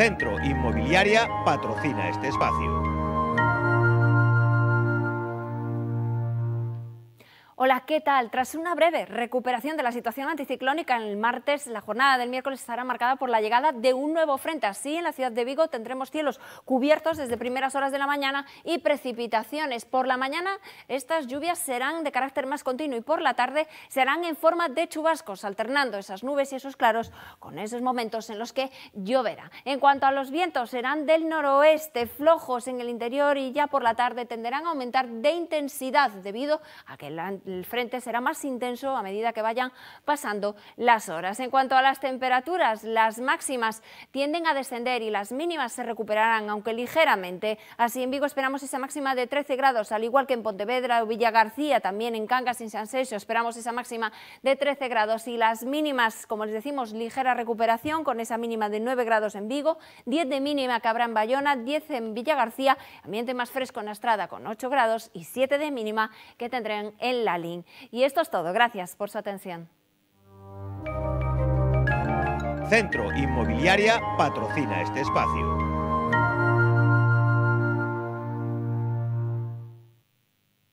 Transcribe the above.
Centro Inmobiliaria patrocina este espacio. Hola, ¿qué tal? Tras una breve recuperación de la situación anticiclónica en el martes, la jornada del miércoles estará marcada por la llegada de un nuevo frente. Así, en la ciudad de Vigo tendremos cielos cubiertos desde primeras horas de la mañana y precipitaciones. Por la mañana, estas lluvias serán de carácter más continuo y por la tarde serán en forma de chubascos, alternando esas nubes y esos claros con esos momentos en los que lloverá. En cuanto a los vientos, serán del noroeste, flojos en el interior y ya por la tarde tenderán a aumentar de intensidad debido a que la el frente será más intenso a medida que vayan pasando las horas. En cuanto a las temperaturas, las máximas tienden a descender y las mínimas se recuperarán, aunque ligeramente. Así en Vigo esperamos esa máxima de 13 grados, al igual que en Pontevedra o Villagarcía, también en Cangas y en San Seixo esperamos esa máxima de 13 grados y las mínimas, como les decimos, ligera recuperación con esa mínima de 9 grados en Vigo, 10 de mínima que habrá en Bayona, 10 en Villagarcía, ambiente más fresco en Estrada con 8 grados y 7 de mínima que tendrán en la y esto es todo. Gracias por su atención. Centro Inmobiliaria patrocina este espacio.